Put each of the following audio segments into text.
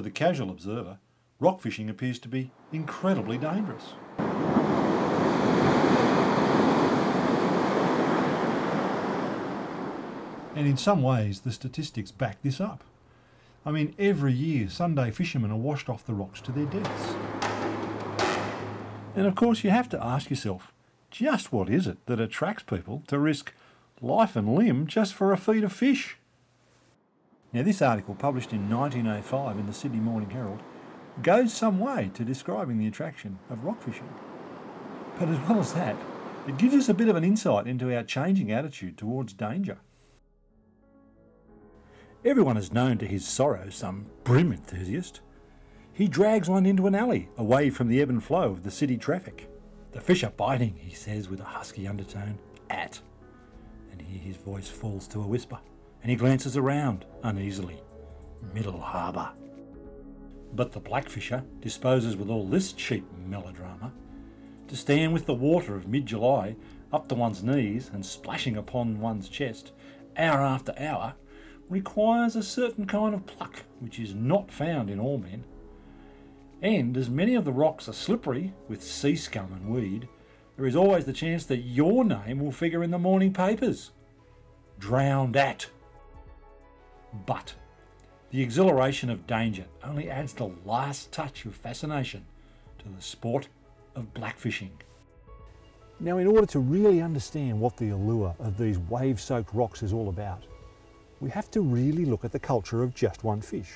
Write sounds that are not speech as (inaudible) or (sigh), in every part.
To the casual observer, rock fishing appears to be incredibly dangerous. And in some ways, the statistics back this up. I mean, every year, Sunday fishermen are washed off the rocks to their deaths. And of course, you have to ask yourself just what is it that attracts people to risk life and limb just for a feed of fish? Now, this article, published in 1905 in the Sydney Morning Herald, goes some way to describing the attraction of rock fishing. But as well as that, it gives us a bit of an insight into our changing attitude towards danger. Everyone is known to his sorrow some bream enthusiast. He drags one into an alley, away from the ebb and flow of the city traffic. The fish are biting, he says with a husky undertone. At. And here his voice falls to a whisper, and he glances around uneasily. Middle Harbour. But the blackfisher disposes with all this cheap melodrama to stand with the water of mid July up to one's knees and splashing upon one's chest, hour after hour, requires a certain kind of pluck which is not found in all men. And as many of the rocks are slippery with sea scum and weed, there is always the chance that your name will figure in the morning papers. Drowned at. But the exhilaration of danger only adds the last touch of fascination to the sport of blackfishing. Now, in order to really understand what the allure of these wave soaked rocks is all about, we have to really look at the culture of just one fish.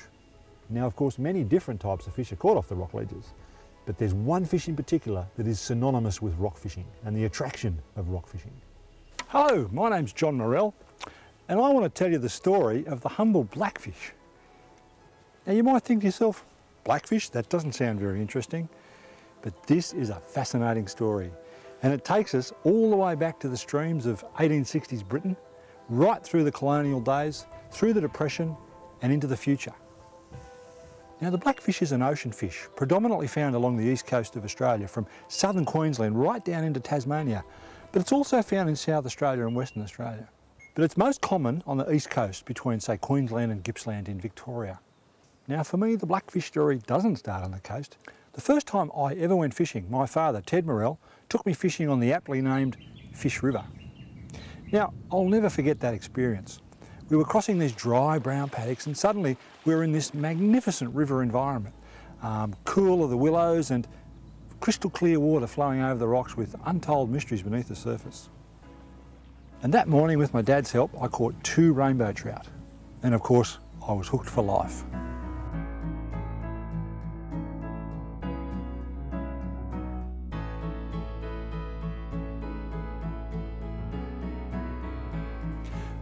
Now, of course, many different types of fish are caught off the rock ledges, but there's one fish in particular that is synonymous with rock fishing and the attraction of rock fishing. Hello, my name's John Morell, and I want to tell you the story of the humble blackfish. Now, you might think to yourself, blackfish? That doesn't sound very interesting. But this is a fascinating story, and it takes us all the way back to the streams of 1860s Britain, right through the colonial days, through the Depression, and into the future. Now the blackfish is an ocean fish, predominantly found along the east coast of Australia from southern Queensland right down into Tasmania, but it's also found in South Australia and Western Australia. But it's most common on the east coast between say Queensland and Gippsland in Victoria. Now for me the blackfish story doesn't start on the coast. The first time I ever went fishing, my father, Ted Morell, took me fishing on the aptly named Fish River. Now, I'll never forget that experience. We were crossing these dry brown paddocks and suddenly we were in this magnificent river environment. Um, cool of the willows and crystal clear water flowing over the rocks with untold mysteries beneath the surface. And that morning with my dad's help I caught two rainbow trout. And of course I was hooked for life.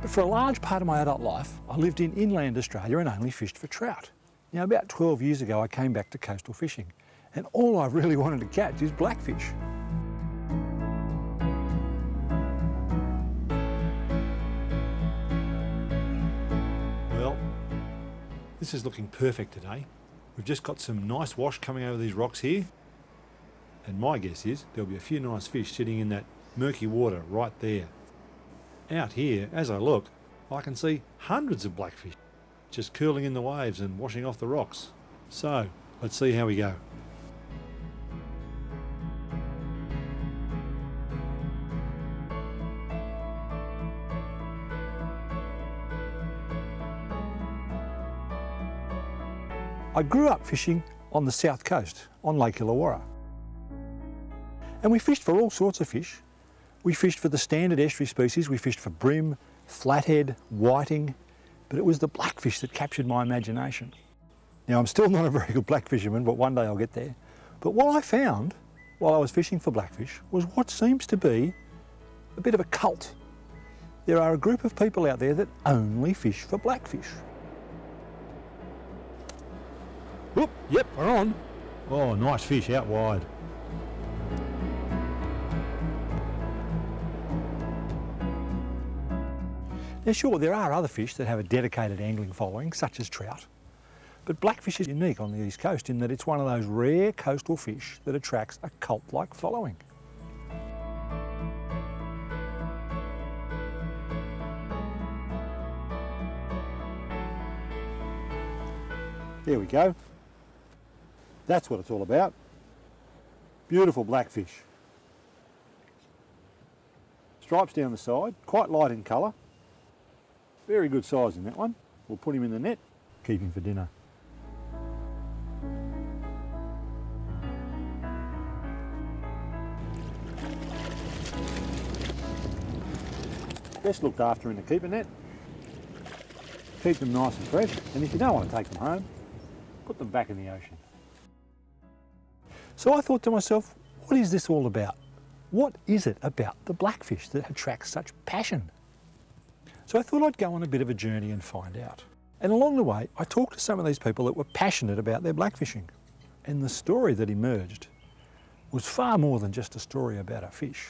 But for a large part of my adult life, I lived in inland Australia and only fished for trout. Now, about 12 years ago, I came back to coastal fishing, and all I really wanted to catch is blackfish. This is looking perfect today. We've just got some nice wash coming over these rocks here, and my guess is there'll be a few nice fish sitting in that murky water right there. Out here, as I look, I can see hundreds of blackfish just curling in the waves and washing off the rocks. So, let's see how we go. I grew up fishing on the south coast, on Lake Illawarra. And we fished for all sorts of fish, we fished for the standard estuary species, we fished for bream, flathead, whiting, but it was the blackfish that captured my imagination. Now I'm still (laughs) not a very good black fisherman, but one day I'll get there. But what I found while I was fishing for blackfish was what seems to be a bit of a cult. There are a group of people out there that only fish for blackfish. Whoop, yep, we're on. Oh, nice fish out wide. Now sure, there are other fish that have a dedicated angling following, such as trout. But blackfish is unique on the east coast in that it's one of those rare coastal fish that attracts a cult-like following. There we go. That's what it's all about. Beautiful blackfish. Stripes down the side, quite light in colour. Very good size in that one. We'll put him in the net, keep him for dinner. Best looked after in the keeper net. Keep them nice and fresh, and if you don't want to take them home, put them back in the ocean. So I thought to myself, what is this all about? What is it about the blackfish that attracts such passion? So I thought I'd go on a bit of a journey and find out. And along the way, I talked to some of these people that were passionate about their blackfishing. And the story that emerged was far more than just a story about a fish.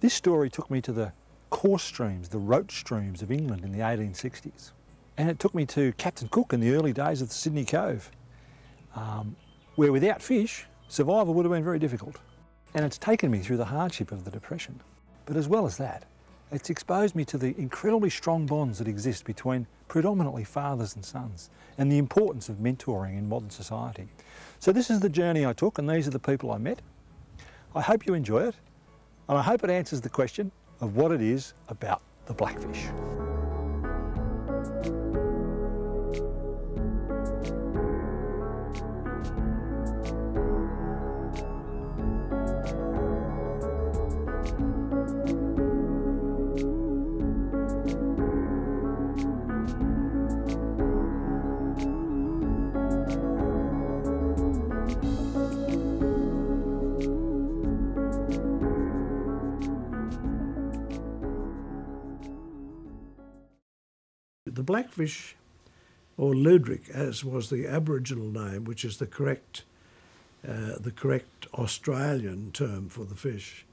This story took me to the coarse streams, the roach streams of England in the 1860s. And it took me to Captain Cook in the early days of the Sydney Cove, um, where without fish, survival would have been very difficult. And it's taken me through the hardship of the Depression. But as well as that, it's exposed me to the incredibly strong bonds that exist between predominantly fathers and sons and the importance of mentoring in modern society. So this is the journey I took and these are the people I met. I hope you enjoy it and I hope it answers the question of what it is about the blackfish. The blackfish, or luderick as was the Aboriginal name, which is the correct, uh, the correct Australian term for the fish,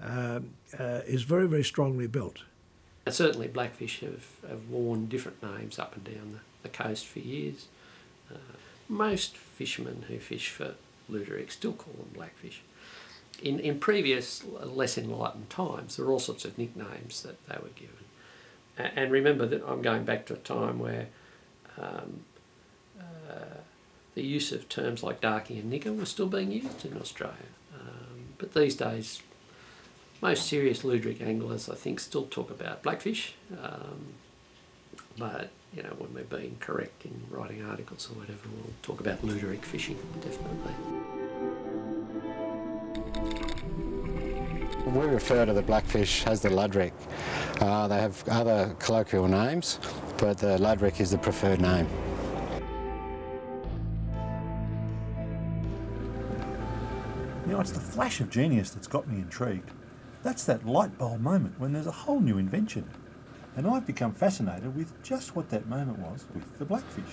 um, uh, is very, very strongly built. Certainly, blackfish have, have worn different names up and down the, the coast for years. Uh, most fishermen who fish for luderick still call them blackfish. In, in previous, less enlightened times, there were all sorts of nicknames that they were given. And remember that I'm going back to a time where um, uh, the use of terms like darkie and nigger was still being used in Australia. Um, but these days, most serious luderick anglers, I think, still talk about blackfish. Um, but, you know, when we're being correct in writing articles or whatever, we'll talk about luderick fishing, definitely. We refer to the blackfish as the luderick. Uh, they have other colloquial names, but the luderick is the preferred name. Now, it's the flash of genius that's got me intrigued. That's that light bulb moment when there's a whole new invention. And I've become fascinated with just what that moment was with the blackfish.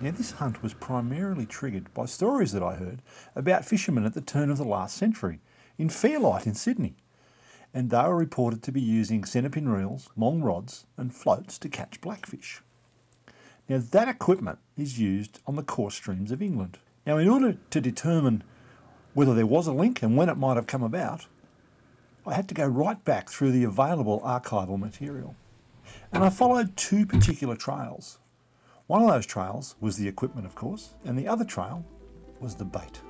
Now, this hunt was primarily triggered by stories that I heard about fishermen at the turn of the last century in Fairlight in Sydney. And they were reported to be using centerpin reels, long rods, and floats to catch blackfish. Now, that equipment is used on the coarse streams of England. Now, in order to determine whether there was a link and when it might have come about, I had to go right back through the available archival material. And I followed two particular trails. One of those trails was the equipment, of course, and the other trail was the bait.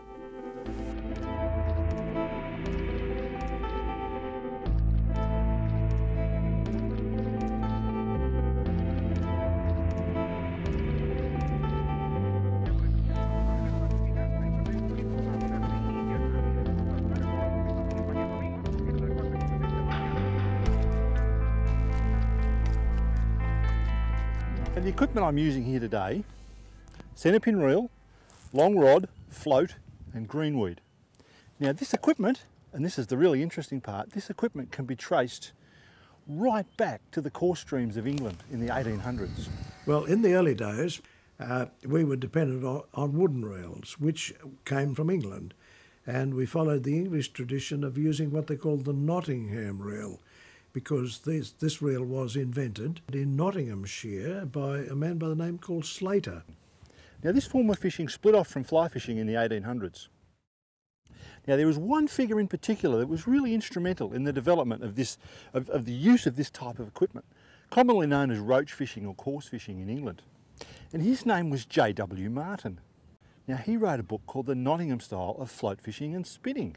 Equipment I'm using here today, centerpin reel, long rod, float and greenweed. Now this equipment, and this is the really interesting part, this equipment can be traced right back to the coarse streams of England in the 1800s. Well, in the early days, uh, we were dependent on, on wooden reels, which came from England. And we followed the English tradition of using what they called the Nottingham reel, because this, this reel was invented in Nottinghamshire by a man by the name called Slater. Now this form of fishing split off from fly fishing in the 1800s. Now there was one figure in particular that was really instrumental in the development of this, of, of the use of this type of equipment, commonly known as roach fishing or coarse fishing in England. And his name was J.W. Martin. Now, he wrote a book called The Nottingham Style of Float Fishing and Spinning.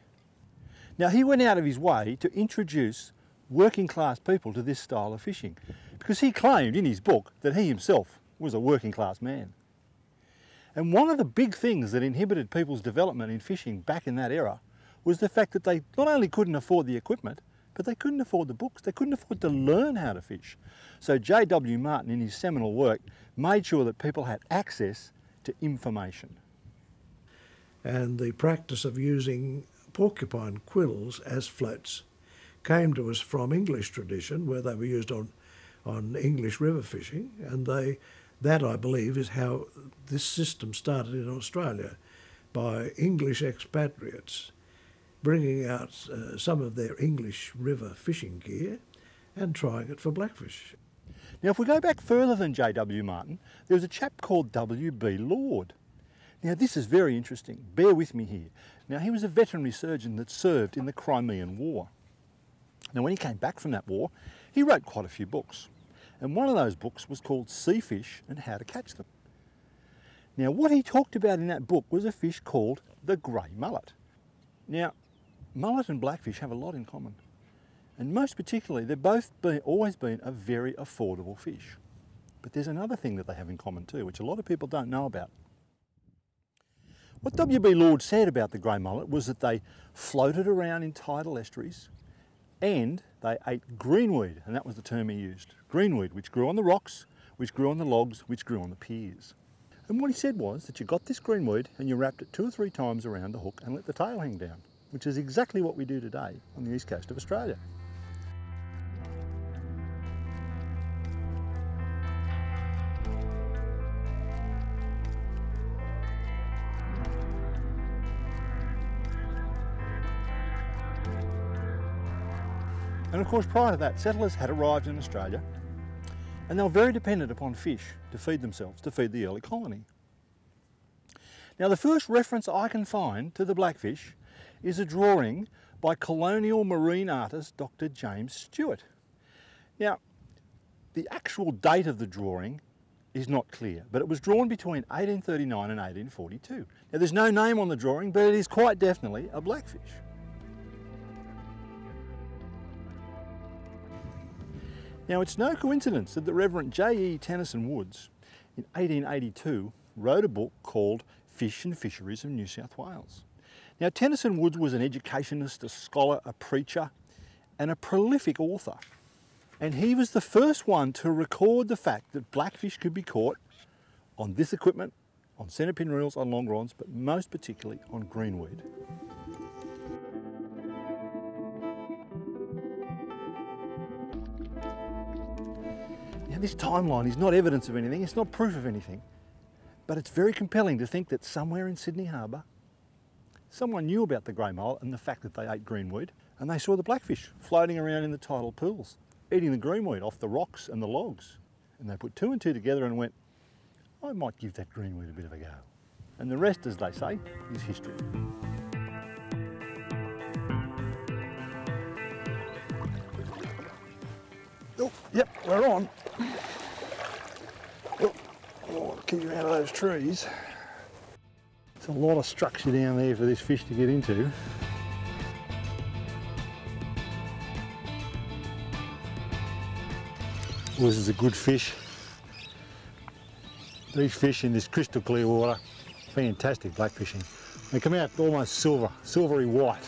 Now, he went out of his way to introduce working class people to this style of fishing because he claimed in his book that he himself was a working class man. And one of the big things that inhibited people's development in fishing back in that era was the fact that they not only couldn't afford the equipment, but they couldn't afford the books. They couldn't afford to learn how to fish. So J.W. Martin, in his seminal work, made sure that people had access to information. And the practice of using porcupine quills as floats came to us from English tradition, where they were used on, on English river fishing, and they, that I believe is how this system started in Australia, by English expatriates bringing out uh, some of their English river fishing gear and trying it for blackfish. Now, if we go back further than J.W. Martin, there was a chap called W.B. Lord. Now, this is very interesting. Bear with me here. Now, he was a veterinary surgeon that served in the Crimean War. Now, when he came back from that war, he wrote quite a few books. And one of those books was called Sea Fish and How to Catch Them. Now, what he talked about in that book was a fish called the grey mullet. Now, mullet and blackfish have a lot in common. And most particularly, they've both been, always been a very affordable fish. But there's another thing that they have in common too, which a lot of people don't know about. What W.B. Lord said about the grey mullet was that they floated around in tidal estuaries and they ate greenweed, and that was the term he used. Greenweed, which grew on the rocks, which grew on the logs, which grew on the piers. And what he said was that you got this greenweed and you wrapped it two or three times around the hook and let the tail hang down which is exactly what we do today on the east coast of Australia. And of course, prior to that, settlers had arrived in Australia and they were very dependent upon fish to feed themselves, to feed the early colony. Now, the first reference I can find to the blackfish is a drawing by colonial marine artist Dr. James Stuart. Now, the actual date of the drawing is not clear, but it was drawn between 1839 and 1842. Now, there's no name on the drawing, but it is quite definitely a blackfish. Now, it's no coincidence that the Reverend J.E. Tenison Woods in 1882 wrote a book called Fish and Fisheries of New South Wales. Now, Tenison Woods was an educationist, a scholar, a preacher, and a prolific author. And he was the first one to record the fact that blackfish could be caught on this equipment, on centre pin reels, on long rods, but most particularly on greenweed. This timeline is not evidence of anything, it's not proof of anything, but it's very compelling to think that somewhere in Sydney Harbour, Someone knew about the grey mole and the fact that they ate greenweed, and they saw the blackfish floating around in the tidal pools, eating the greenweed off the rocks and the logs. And they put two and two together and went, I might give that greenweed a bit of a go. And the rest, as they say, is history. Oh, yep, we're on. Oh, keep you out of those trees It's a lot of structure down there for this fish to get into. Well, this is a good fish. These fish in this crystal clear water, fantastic blackfishing. They come out almost silver, silvery white.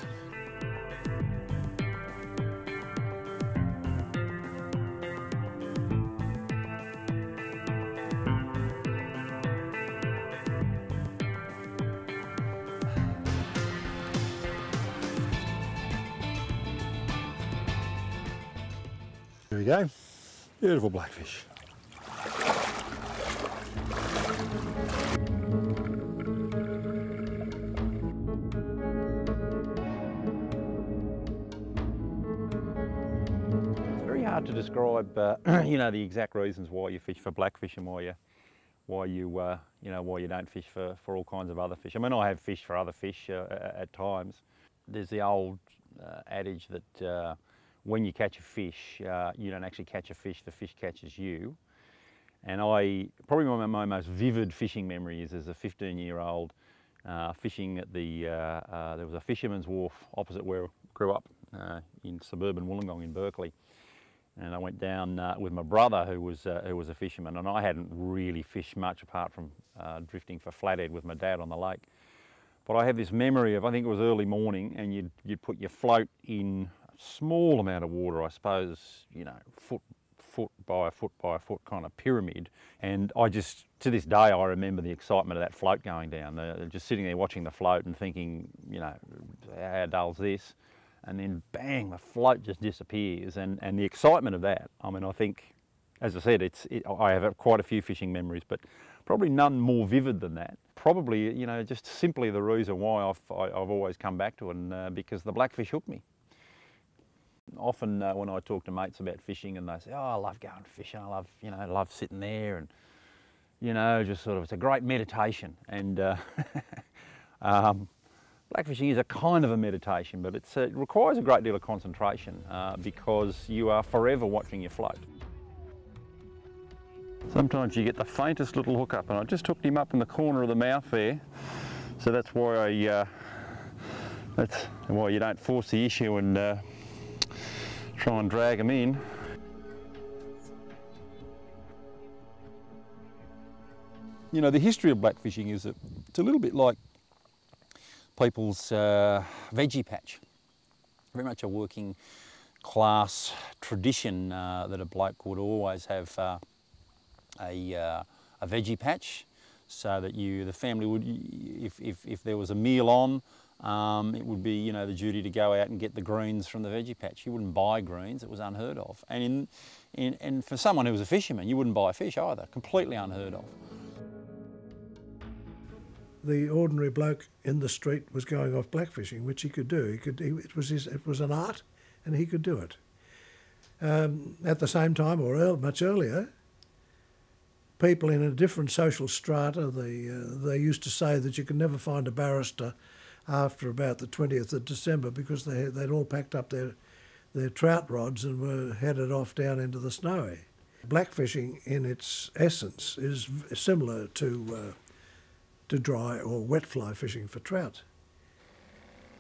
Beautiful blackfish. It's very hard to describe, uh, (clears throat) you know, the exact reasons why you fish for blackfish and why you, why you, uh, you know, why you don't fish for, for all kinds of other fish. I mean, I have fished for other fish uh, at times. There's the old uh, adage that uh, when you catch a fish, uh, you don't actually catch a fish, the fish catches you. And I, probably my, my most vivid fishing memory is as a 15 year old uh, fishing at the, uh, uh, there was a fisherman's wharf opposite where I grew up uh, in suburban Wollongong in Berkeley. And I went down uh, with my brother who was, who was a fisherman and I hadn't really fished much apart from drifting for flathead with my dad on the lake. But I have this memory of, I think it was early morning and you'd, you'd put your float in small amount of water, I suppose, you know, foot foot by a foot by a foot kind of pyramid. And I just, to this day, I remember the excitement of that float going down. The, just sitting there watching the float and thinking, you know, how dull's this? And then bang, the float just disappears. And, and the excitement of that, I mean, I think, as I said, it's, it, I have quite a few fishing memories, but probably none more vivid than that. Probably, you know, just simply the reason why I've, I, have i have always come back to it, and uh, because the blackfish hooked me. Often uh, when I talk to mates about fishing and they say, oh, I love going fishing, I love, you know, love sitting there and, you know, just sort of, it's a great meditation. And uh, (laughs) um, blackfishing is a kind of a meditation, but uh, it requires a great deal of concentration uh, because you are forever watching your float. Sometimes you get the faintest little hook up and I just hooked him up in the corner of the mouth there. So that's why I, uh, that's why you don't force the issue and uh, try and drag them in. You know, the history of blackfishing is that it's a little bit like people's uh, veggie patch. Very much a working class tradition uh, that a bloke would always have uh, a, uh, a veggie patch so that you, the family would, if, if, if there was a meal on, um, it would be, you know, the duty to go out and get the greens from the veggie patch. You wouldn't buy greens, it was unheard of. And, in, in, and for someone who was a fisherman, you wouldn't buy fish either, completely unheard of. The ordinary bloke in the street was going off blackfishing, which he could do. He could, he, it, was his, it was an art, and he could do it. Um, at the same time, or much earlier, people in a different social strata, they, uh, they used to say that you could never find a barrister after about the 20th of December because they they'd all packed up their, their trout rods and were headed off down into the snowy. Blackfishing in its essence is similar to, uh, to dry or wet fly fishing for trout.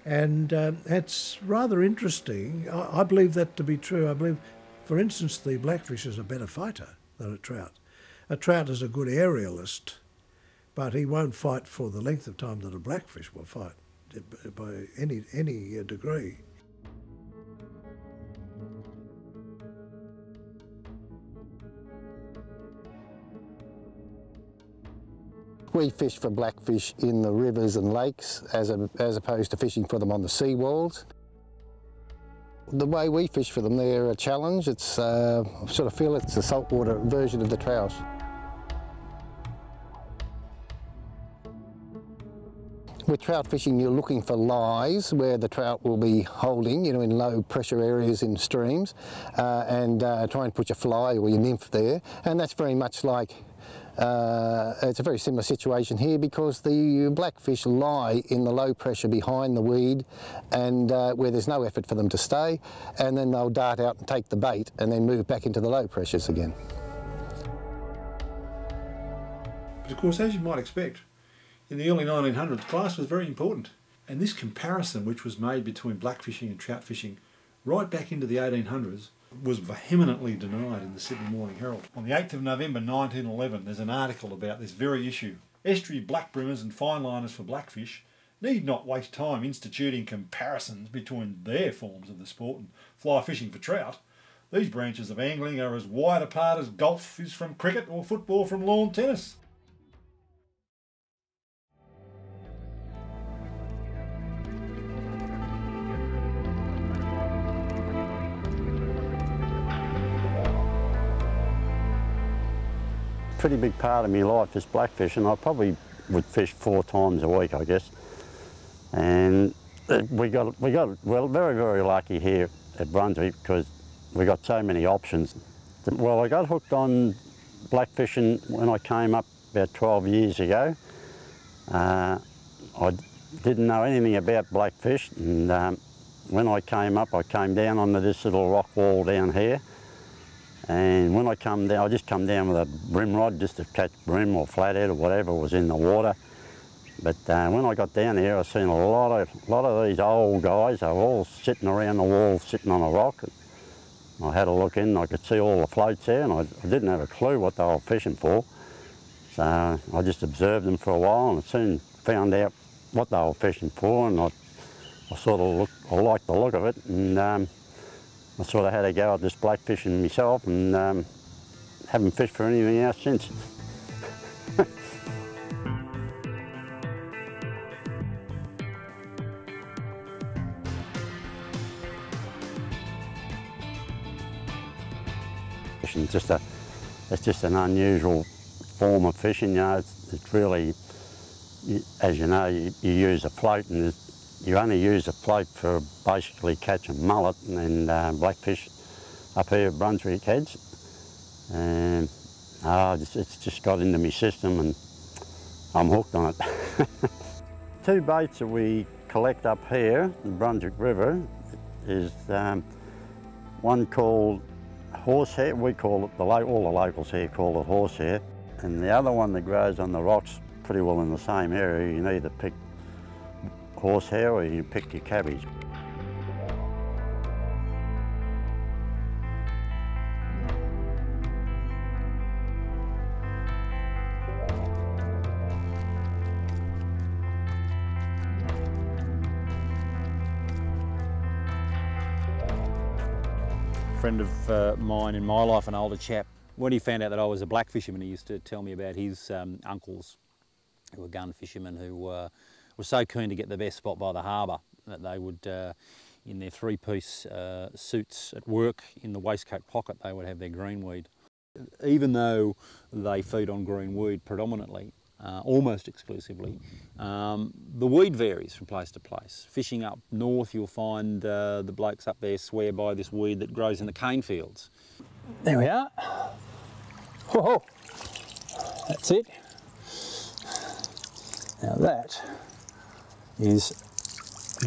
And uh, it's rather interesting. I, I believe that to be true. I believe, for instance, the blackfish is a better fighter than a trout. A trout is a good aerialist, but he won't fight for the length of time that a blackfish will fight by any, any uh, degree. We fish for blackfish in the rivers and lakes as, a, as opposed to fishing for them on the seawalls. The way we fish for them, they're a challenge. It's uh, sort of feel it's a saltwater version of the trout. With trout fishing, you're looking for lies where the trout will be holding, you know, in low pressure areas in streams, uh, and uh, try and put your fly or your nymph there. And that's very much like uh, it's a very similar situation here because the blackfish lie in the low pressure behind the weed and uh, where there's no effort for them to stay and then they'll dart out and take the bait and then move back into the low pressures again. But of course, as you might expect, in the early 1900s, class was very important. And this comparison, which was made between blackfishing and trout fishing right back into the 1800s, was vehemently denied in the Sydney Morning Herald. On the 8th of November 1911, there's an article about this very issue. Estuary blackbrimmers and fine liners for blackfish need not waste time instituting comparisons between their forms of the sport and fly fishing for trout. These branches of angling are as wide apart as golf is from cricket or football from lawn tennis. Pretty big part of my life is blackfish, and I probably would fish four times a week, I guess. And we got, we got well, very, very lucky here at Brunswick because we got so many options. Well, I got hooked on blackfishing when I came up about 12 years ago. Uh, I didn't know anything about blackfish and um, when I came up I came down onto this little rock wall down here And when I come down, I just come down with a bream rod just to catch bream or flathead or whatever was in the water. But uh, when I got down here, I seen a lot of lot of these old guys. Were all sitting around the wall, sitting on a rock. I had a look in. I could see all the floats there, and I, I didn't have a clue what they were fishing for. So I just observed them for a while, and soon found out what they were fishing for, and I, I sort of look, I liked the look of it, and um, I sort of had a go at this blackfishing myself, and um, haven't fished for anything else since. Fishing (laughs) just a, it's just an unusual form of fishing. You know, it's, it's really, as you know, you, you use a float and you only use a float for basically catching mullet and uh, blackfish up here at Brunswick Heads. And oh, it's, it's just got into my system and I'm hooked on it. (laughs) Two baits that we collect up here, the Brunswick River, is um, one called horsehair. We call it, the all the locals here call it horsehair. And the other one that grows on the rocks pretty well in the same area, you can either pick horsehair or you pick your cabbage. friend of uh, mine in my life, an older chap, when he found out that I was a black fisherman, he used to tell me about his um, uncles who were gun fishermen who uh, were so keen to get the best spot by the harbour that they would, uh, in their three-piece uh, suits at work, in the waistcoat pocket, they would have their greenweed. Even though they feed on greenweed predominantly, uh, almost exclusively. Um, the weed varies from place to place. Fishing up north, you'll find uh, the blokes up there swear by this weed that grows in the cane fields. There we are. Whoa, that's it. Now that is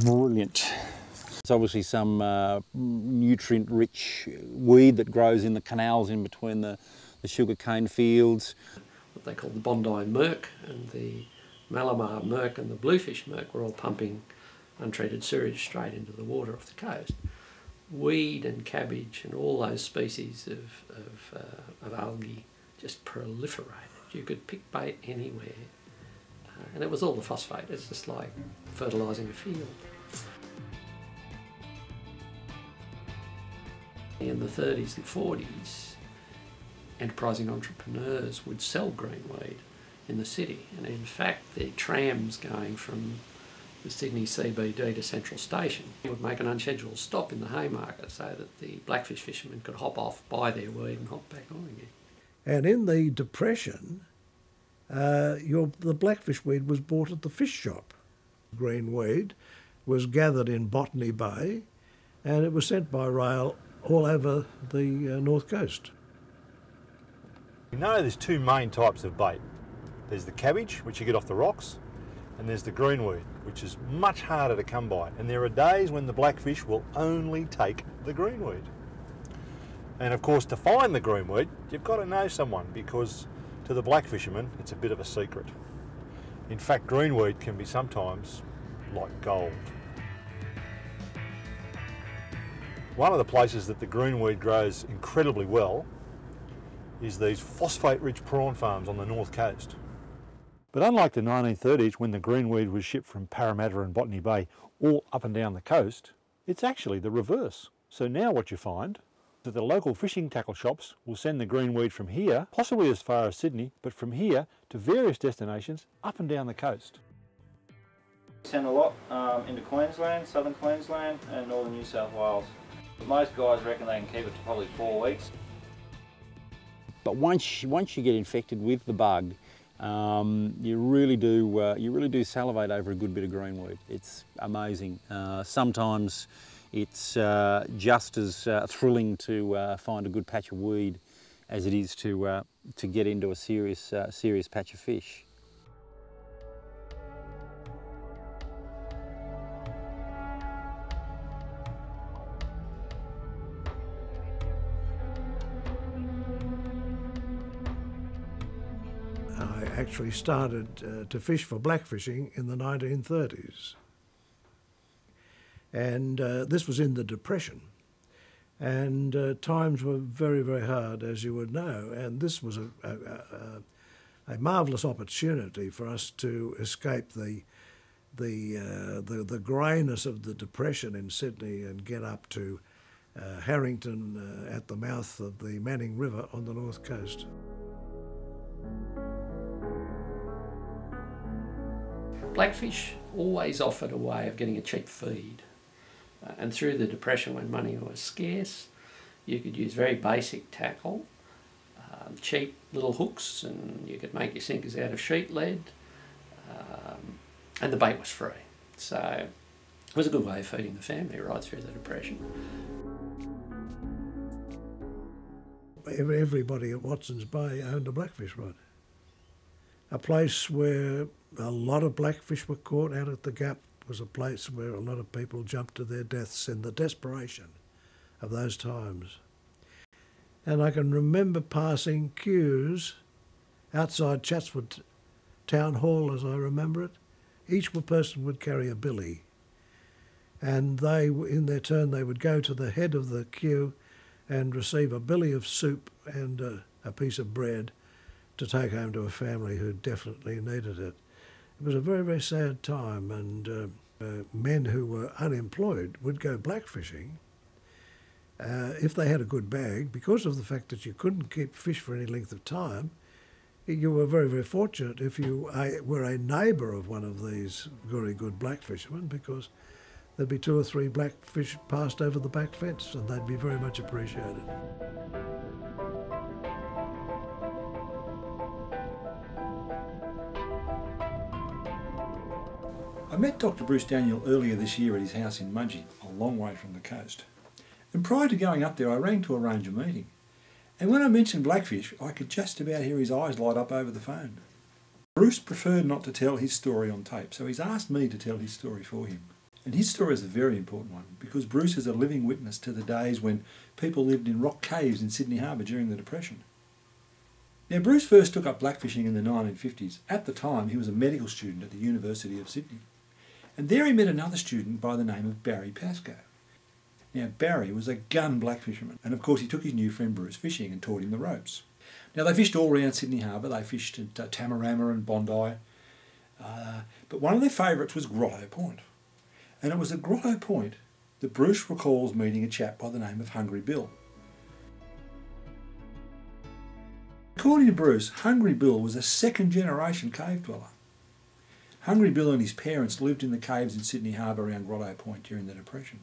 brilliant. It's obviously some uh, nutrient-rich weed that grows in the canals in between the, the sugarcane fields. what they call the Bondi Merc and the Malabar Merc and the Bluefish Merc were all pumping untreated sewage straight into the water off the coast. Weed and cabbage and all those species of, of, uh, of algae just proliferated. You could pick bait anywhere. And it was all the phosphate. It's just like fertilising a field. In the 30s and 40s, enterprising entrepreneurs would sell green weed in the city. And in fact, the trams going from the Sydney CBD to Central Station would make an unscheduled stop in the Haymarket so that the blackfish fishermen could hop off, buy their weed, and hop back on again. And in the Depression, uh, your, the blackfish weed was bought at the fish shop. Green weed was gathered in Botany Bay and it was sent by rail all over the uh, north coast. You know there's two main types of bait. There's the cabbage, which you get off the rocks, and there's the greenweed, which is much harder to come by. And there are days when the blackfish will only take the greenweed. And of course, to find the greenweed, you've got to know someone because to the black fisherman, it's a bit of a secret. In fact, greenweed can be sometimes like gold. One of the places that the greenweed grows incredibly well is these phosphate-rich prawn farms on the north coast. But unlike the 1930s when the greenweed was shipped from Parramatta and Botany Bay all up and down the coast, it's actually the reverse. So now what you find that the local fishing tackle shops will send the green weed from here, possibly as far as Sydney, but from here to various destinations up and down the coast. We Send a lot um, into Queensland, southern Queensland and northern New South Wales. But Most guys reckon they can keep it to probably four weeks. But once you- once you get infected with the bug, um, you really do uh, you really do salivate over a good bit of greenweed. It's amazing. Uh, sometimes it's uh, just as uh, thrilling to uh, find a good patch of weed as it is to, uh, to get into a serious, uh, serious patch of fish. I actually started uh, to fish for blackfishing in the 1930s. And uh, this was in the Depression. And uh, times were very, very hard, as you would know. And this was a, a, a, a marvellous opportunity for us to escape the, the, uh, the, the greyness of the Depression in Sydney and get up to uh, Harrington uh, at the mouth of the Manning River on the north coast. Blackfish always offered a way of getting a cheap feed. Uh, and through the Depression, when money was scarce, you could use very basic tackle, um, cheap little hooks, and you could make your sinkers out of sheet lead, um, and the bait was free. So it was a good way of feeding the family right through the Depression. Everybody at Watson's Bay owned a blackfish rod. A place where a lot of blackfish were caught out at the gap was a place where a lot of people jumped to their deaths in the desperation of those times. And I can remember passing queues outside Chatswood Town Hall, as I remember it. Each person would carry a billy, and they, in their turn, they would go to the head of the queue and receive a billy of soup and a, a piece of bread to take home to a family who definitely needed it. It was a very, very sad time, and uh, uh, men who were unemployed would go blackfishing uh, if they had a good bag, because of the fact that you couldn't keep fish for any length of time. You were very, very fortunate if you were a neighbour of one of these very good black fishermen, because there'd be two or three blackfish passed over the back fence, and they'd be very much appreciated. I met Dr. Bruce Daniel earlier this year at his house in Mudgee, a long way from the coast. And prior to going up there, I rang to arrange a meeting. And when I mentioned Blackfish, I could just about hear his eyes light up over the phone. Bruce preferred not to tell his story on tape, so he's asked me to tell his story for him. And his story is a very important one because Bruce is a living witness to the days when people lived in rock caves in Sydney Harbour during the Depression. Now, Bruce first took up blackfishing in the 1950s. At the time, he was a medical student at the University of Sydney. And there he met another student by the name of Barry Pascoe. Now, Barry was a gun black fisherman, and of course, he took his new friend Bruce fishing and taught him the ropes. Now, they fished all around Sydney Harbour. They fished at uh, Tamarama and Bondi. Uh, but one of their favourites was Grotto Point. And it was at Grotto Point that Bruce recalls meeting a chap by the name of Hungry Bill. According to Bruce, Hungry Bill was a second generation cave dweller. Hungry Bill and his parents lived in the caves in Sydney Harbour around Grotto Point during the Depression.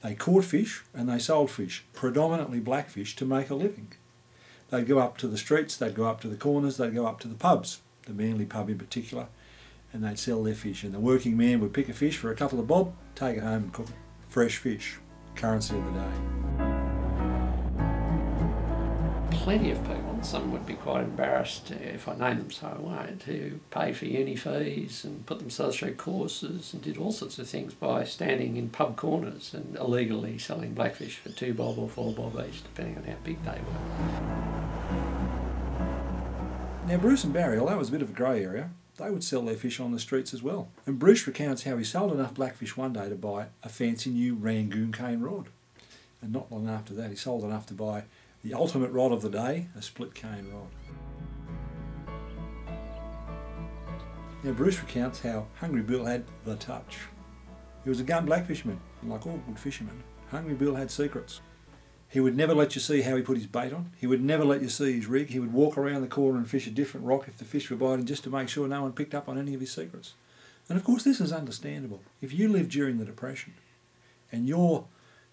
They caught fish and they sold fish, predominantly blackfish, to make a living. They'd go up to the streets, they'd go up to the corners, they'd go up to the pubs, the Manly pub in particular, and they'd sell their fish. And the working man would pick a fish for a couple of bob, take it home and cook it. Fresh fish, currency of the day plenty of people, some would be quite embarrassed eh, if I name them so I won't, who pay for uni fees and put themselves through courses and did all sorts of things by standing in pub corners and illegally selling blackfish for two bob or four bob each, depending on how big they were. Now, Bruce and Barry, although it was a bit of a grey area, they would sell their fish on the streets as well. And Bruce recounts how he sold enough blackfish one day to buy a fancy new Rangoon cane rod. And not long after that, he sold enough to buy the ultimate rod of the day, a split cane rod. Now Bruce recounts how Hungry Bill had the touch. He was a gun black fisherman, and like all good fishermen, Hungry Bill had secrets. He would never let you see how he put his bait on. He would never let you see his rig. He would walk around the corner and fish a different rock if the fish were biting just to make sure no one picked up on any of his secrets. And of course, this is understandable. If you lived during the Depression and your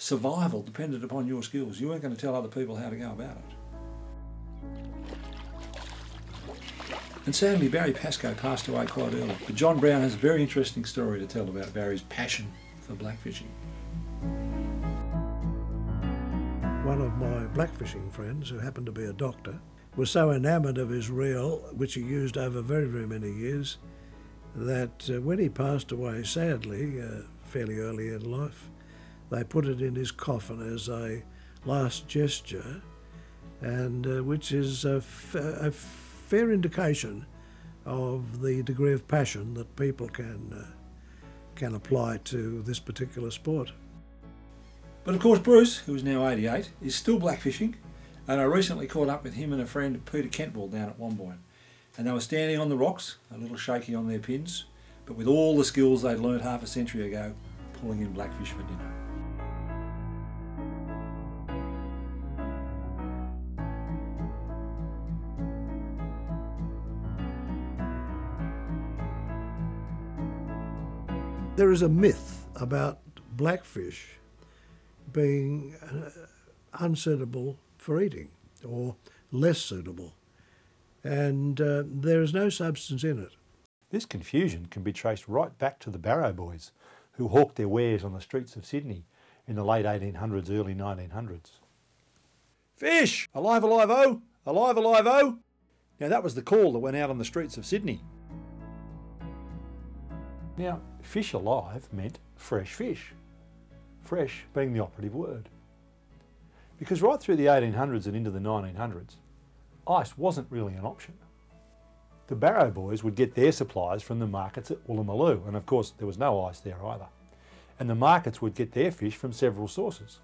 survival depended upon your skills. You weren't going to tell other people how to go about it. And sadly, Barry Pascoe passed away quite early. But John Brown has a very interesting story to tell about Barry's passion for blackfishing. One of my blackfishing friends, who happened to be a doctor, was so enamoured of his reel, which he used over very, very many years, that uh, when he passed away, sadly, uh, fairly early in life, they put it in his coffin as a last gesture, and uh, which is a, fair indication of the degree of passion that people can uh, can apply to this particular sport. But of course, Bruce, who is now 88, is still blackfishing, and I recently caught up with him and a friend, Peter Kentwell, down at Wonboyn. And they were standing on the rocks, a little shaky on their pins, but with all the skills they'd learned half a century ago, pulling in blackfish for dinner. There is a myth about blackfish being uh, unsuitable for eating or less suitable, and uh, there is no substance in it. This confusion can be traced right back to the Barrow Boys, who hawked their wares on the streets of Sydney in the late 1800s, early 1900s. Fish! Alive, alive, oh! Alive, alive, oh! Now that was the call that went out on the streets of Sydney. Now, fish alive meant fresh fish. Fresh being the operative word. Because right through the 1800s and into the 1900s, ice wasn't really an option. The Barrow boys would get their supplies from the markets at Woolloomooloo, and of course there was no ice there either. And the markets would get their fish from several sources.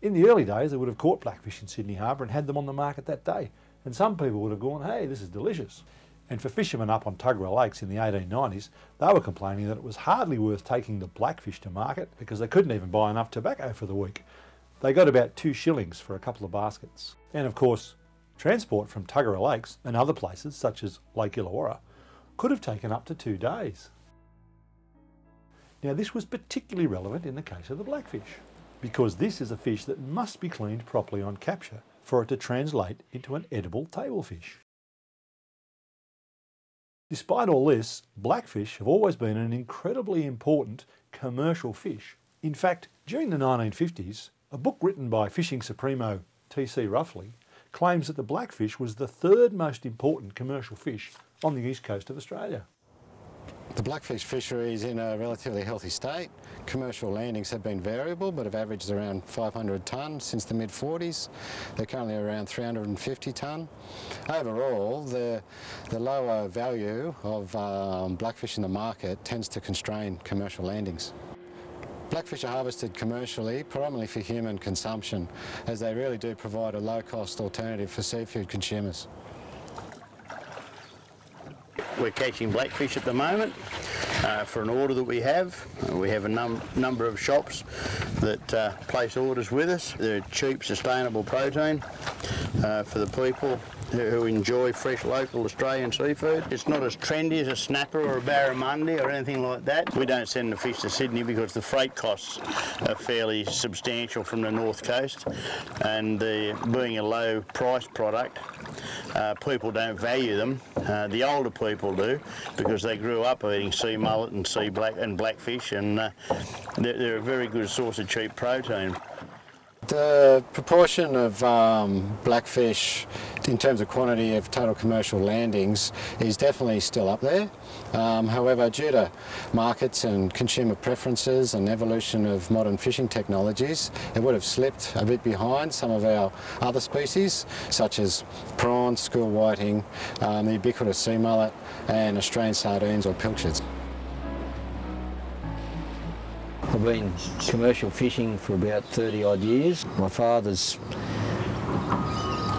In the early days, they would have caught blackfish in Sydney Harbour and had them on the market that day, and some people would have gone, hey, this is delicious. And for fishermen up on Tuggerah Lakes in the 1890s, they were complaining that it was hardly worth taking the blackfish to market because they couldn't even buy enough tobacco for the week. They got about two shillings for a couple of baskets. And of course, transport from Tuggerah Lakes and other places such as Lake Illawarra could have taken up to two days. Now this was particularly relevant in the case of the blackfish because this is a fish that must be cleaned properly on capture for it to translate into an edible table fish. Despite all this, blackfish have always been an incredibly important commercial fish. In fact, during the 1950s, a book written by fishing supremo T.C. Roughley claims that the blackfish was the third most important commercial fish on the east coast of Australia. The blackfish fishery is in a relatively healthy state. Commercial landings have been variable but have averaged around 500 tonne since the mid 40s. They're currently around 350 tonne. Overall, the, the lower value of um, blackfish in the market tends to constrain commercial landings. Blackfish are harvested commercially, primarily for human consumption, as they really do provide a low-cost alternative for seafood consumers. We're catching blackfish at the moment uh, for an order that we have. Uh, we have a num number of shops that uh, place orders with us. They're cheap, sustainable protein uh, for the people who enjoy fresh local Australian seafood. It's not as trendy as a snapper or a barramundi or anything like that. We don't send the fish to Sydney because the freight costs are fairly substantial from the north coast and being a low price product uh, people don't value them. Uh, the older people do because they grew up eating sea mullet and sea black and blackfish and uh, they're, they're a very good source of cheap protein. The proportion of um, blackfish in terms of quantity of total commercial landings is definitely still up there. Um, however, due to markets and consumer preferences and evolution of modern fishing technologies, it would have slipped a bit behind some of our other species, such as prawns, school whiting, um, the ubiquitous sea mullet, and Australian sardines or pilchards. I've been commercial fishing for about 30 odd years. My father's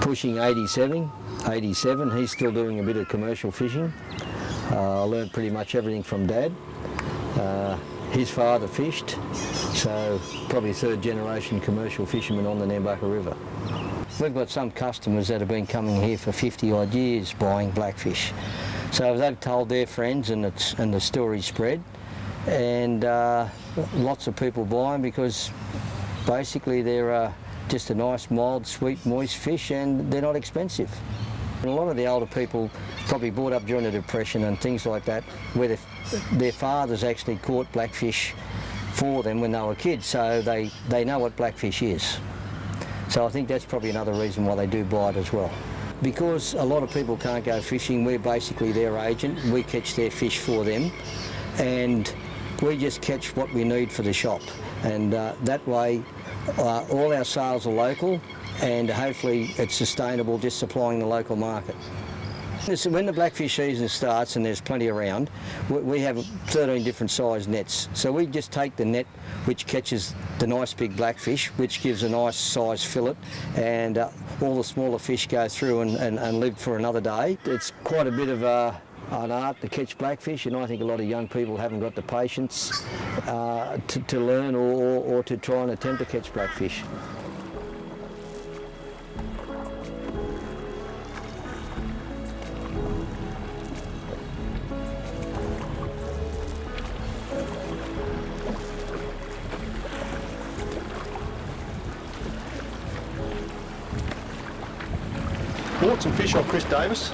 pushing 87, 87. He's still doing a bit of commercial fishing. Uh, I learned pretty much everything from Dad. Uh, his father fished, so probably third generation commercial fisherman on the Nambucca River. We've got some customers that have been coming here for 50 odd years buying blackfish. So they've told their friends and, it's, and the story spread and uh, lots of people buy them because basically they're uh, just a nice, mild, sweet, moist fish and they're not expensive. And a lot of the older people probably brought up during the Depression and things like that where their, their fathers actually caught blackfish for them when they were kids, so they, they know what blackfish is. So I think that's probably another reason why they do buy it as well. Because a lot of people can't go fishing, we're basically their agent. We catch their fish for them and we just catch what we need for the shop. And uh, that way, uh, all our sales are local and hopefully it's sustainable just supplying the local market. When the blackfish season starts and there's plenty around, we have 13 different size nets. So we just take the net which catches the nice big blackfish, which gives a nice size fillet, and uh, all the smaller fish go through and, and, and live for another day. It's quite a bit of a an art to catch blackfish, and I think a lot of young people haven't got the patience uh, to, to, learn or, or to try and attempt to catch blackfish. Bought some fish off Chris Davis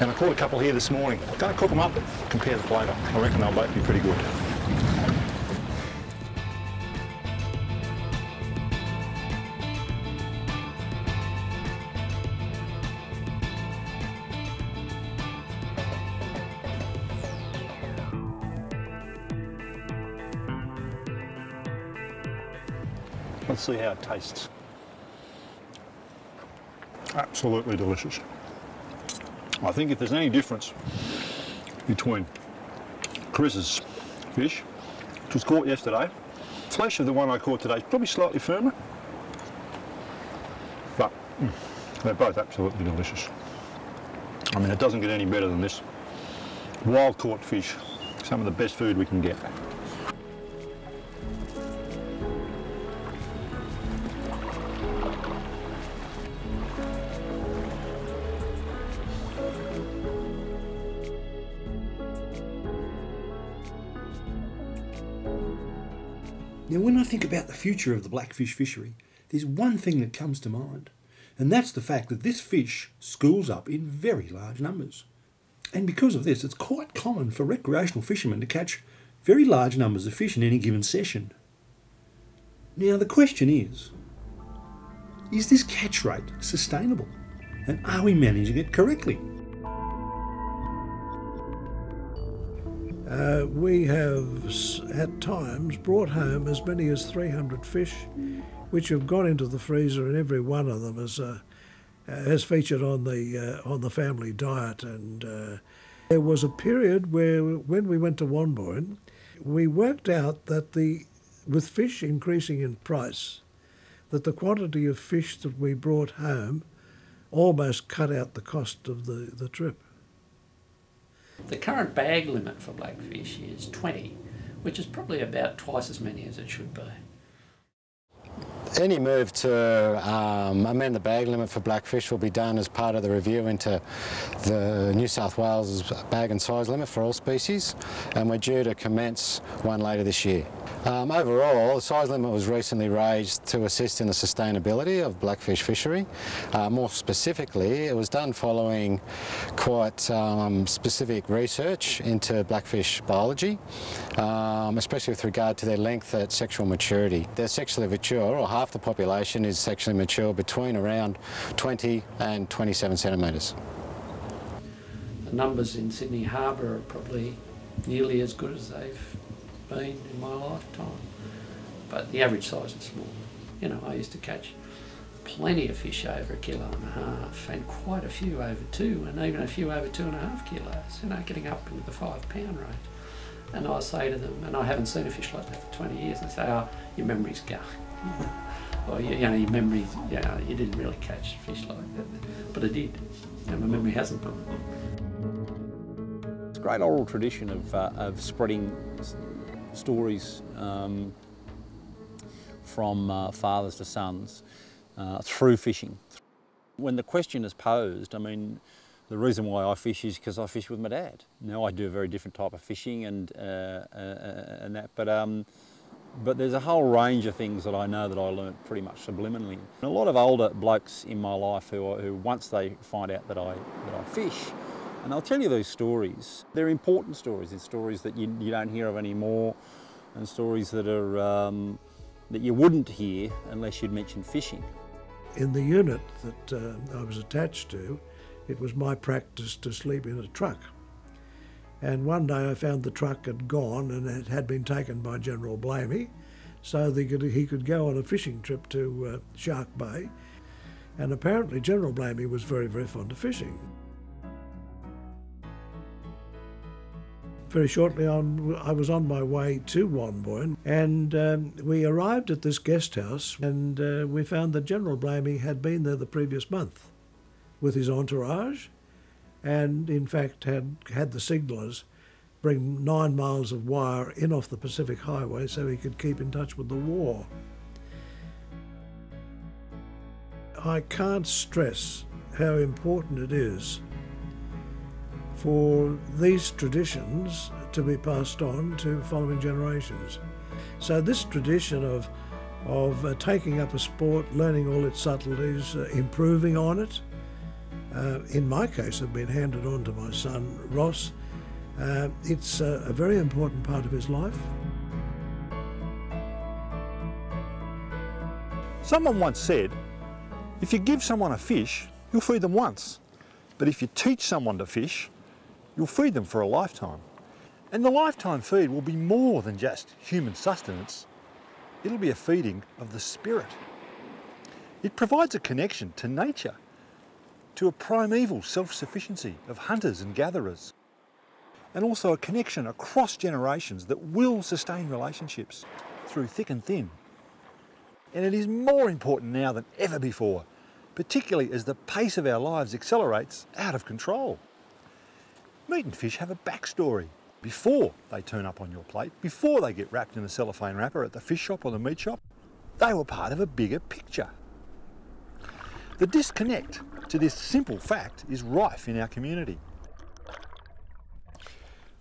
and I caught a couple here this morning. Going to cook them up, compare the flavour. I reckon they'll both be pretty good. Let's see how it tastes. Absolutely delicious. I think if there's any difference between Chris's fish, which was caught yesterday, flesh of the one I caught today is probably slightly firmer, but mm, they're both absolutely delicious. I mean, it doesn't get any better than this. Wild caught fish, some of the best food we can get. Now, when I think about the future of the blackfish fishery, there's one thing that comes to mind, and that's the fact that this fish schools up in very large numbers. And because of this, it's quite common for recreational fishermen to catch very large numbers of fish in any given session. Now, the question is is this catch rate sustainable? And are we managing it correctly? Uh, we have at times brought home as many as 300 fish, which have gone into the freezer, and every one of them is, uh, has featured on the uh, on the family diet. And uh, there was a period where, when we went to Wonboyn, we worked out that the with fish increasing in price, that the quantity of fish that we brought home almost cut out the cost of the, the trip. The current bag limit for blackfish is 20, which is probably about twice as many as it should be. Any move to um, amend the bag limit for blackfish will be done as part of the review into the New South Wales bag and size limit for all species and we're due to commence one later this year. Um, overall, the size limit was recently raised to assist in the sustainability of blackfish fishery. Uh, more specifically, it was done following quite um, specific research into blackfish biology, um, especially with regard to their length at sexual maturity. They're sexually mature, or half the population is sexually mature between around 20 and 27 centimetres. The numbers in Sydney Harbour are probably nearly as good as they've been in my lifetime. But the average size is small. You know, I used to catch plenty of fish over a kilo and a half and quite a few over two and even a few over two and a half kilos, you know, getting up into the five pound range. And I say to them, and I haven't seen a fish like that for 20 years, and say, oh, your memory's going. (laughs) or, you, you know, your memory, you, know, you didn't really catch fish like that. But I did, and my memory hasn't gone. It's a great oral tradition of, uh, of spreading stories um, from uh, fathers to sons uh, through fishing. When the question is posed, I mean, the reason why I fish is because I fish with my dad. Now I do a very different type of fishing and uh, uh, and that, but um, but there's a whole range of things that I know that I learnt pretty much subliminally. And a lot of older blokes in my life who, who once they find out that I that I fish, and I'll tell you those stories. They're important stories. They're stories that you, you don't hear of anymore and stories that are um, that you wouldn't hear unless you'd mentioned fishing. In the unit that uh, I was attached to, it was my practice to sleep in a truck. And one day I found the truck had gone and it had been taken by General Blamey, so could, he could go on a fishing trip to uh, Shark Bay. And apparently General Blamey was very, very fond of fishing. Very shortly on, I was on my way to Wonboyn, and um, we arrived at this guest house, and uh, we found that General Blamey had been there the previous month with his entourage, and in fact had had the signallers bring nine miles of wire in off the Pacific Highway so he could keep in touch with the war. I can't stress how important it is for these traditions to be passed on to following generations. So this tradition of of uh, taking up a sport, learning all its subtleties, uh, improving on it, uh, in my case, have been handed on to my son Ross. Uh, it's a, a very important part of his life. Someone once said, if you give someone a fish, you'll feed them once. But if you teach someone to fish, you'll feed them for a lifetime. And the lifetime feed will be more than just human sustenance. It'll be a feeding of the spirit. It provides a connection to nature, to a primeval self-sufficiency of hunters and gatherers, and also a connection across generations that will sustain relationships through thick and thin. And it is more important now than ever before, particularly as the pace of our lives accelerates out of control. Meat and fish have a backstory before they turn up on your plate, before they get wrapped in a cellophane wrapper at the fish shop or the meat shop. They were part of a bigger picture. The disconnect to this simple fact is rife in our community.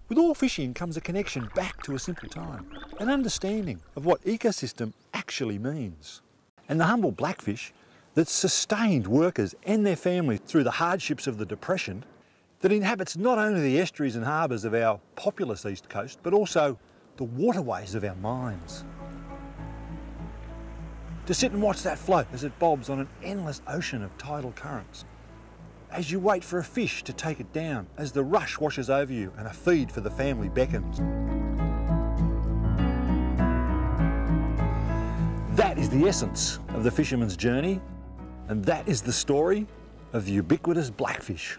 With all fishing comes a connection back to a simple time, an understanding of what ecosystem actually means. And the humble blackfish that sustained workers and their families through the hardships of the Depression, that inhabits not only the estuaries and harbours of our populous east coast, but also the waterways of our minds. To sit and watch that float as it bobs on an endless ocean of tidal currents as you wait for a fish to take it down, as the rush washes over you and a feed for the family beckons. That is the essence of the fisherman's journey, and that is the story of the ubiquitous blackfish.